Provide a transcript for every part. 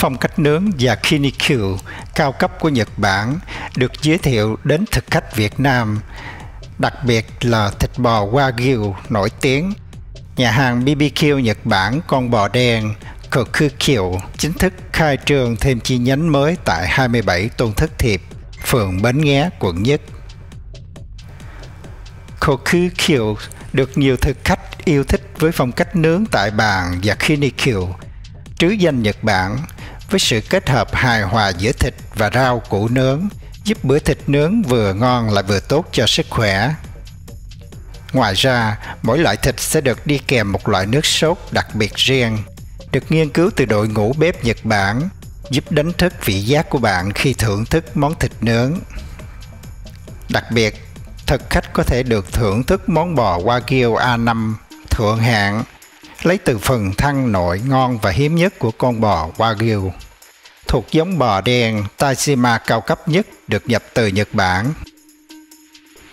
phong cách nướng và yakiniku cao cấp của Nhật Bản được giới thiệu đến thực khách Việt Nam, đặc biệt là thịt bò Wagyu nổi tiếng. Nhà hàng BBQ Nhật Bản con bò đen Kokukyo chính thức khai trương thêm chi nhánh mới tại 27 Tôn Thất Thiệp, phường Bến Nghé, quận Nhất. Kokukyo được nhiều thực khách yêu thích với phong cách nướng tại bàn Yakiniku, trứ danh Nhật Bản, với sự kết hợp hài hòa giữa thịt và rau củ nướng, giúp bữa thịt nướng vừa ngon lại vừa tốt cho sức khỏe. Ngoài ra, mỗi loại thịt sẽ được đi kèm một loại nước sốt đặc biệt riêng, được nghiên cứu từ đội ngũ bếp Nhật Bản, giúp đánh thức vị giác của bạn khi thưởng thức món thịt nướng. Đặc biệt, thực khách có thể được thưởng thức món bò Wagyu A5 thượng hạng lấy từ phần thân nội ngon và hiếm nhất của con bò Wagyu. Thuộc giống bò đen Tajima cao cấp nhất được nhập từ Nhật Bản.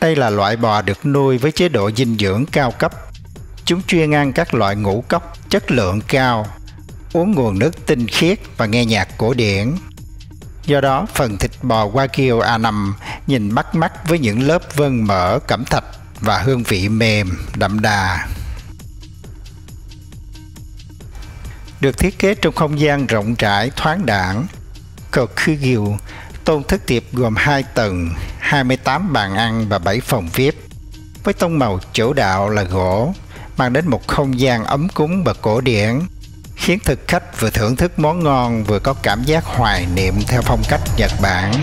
Đây là loại bò được nuôi với chế độ dinh dưỡng cao cấp. Chúng chuyên ăn các loại ngũ cốc chất lượng cao, uống nguồn nước tinh khiết và nghe nhạc cổ điển. Do đó, phần thịt bò Wagyu A5 nhìn bắt mắt với những lớp vân mỡ cẩm thạch và hương vị mềm, đậm đà. Được thiết kế trong không gian rộng rãi, thoáng đẳng, Kokugyu tôn thức tiệp gồm 2 tầng, 28 bàn ăn và 7 phòng VIP, với tông màu chủ đạo là gỗ, mang đến một không gian ấm cúng và cổ điển, khiến thực khách vừa thưởng thức món ngon vừa có cảm giác hoài niệm theo phong cách Nhật Bản.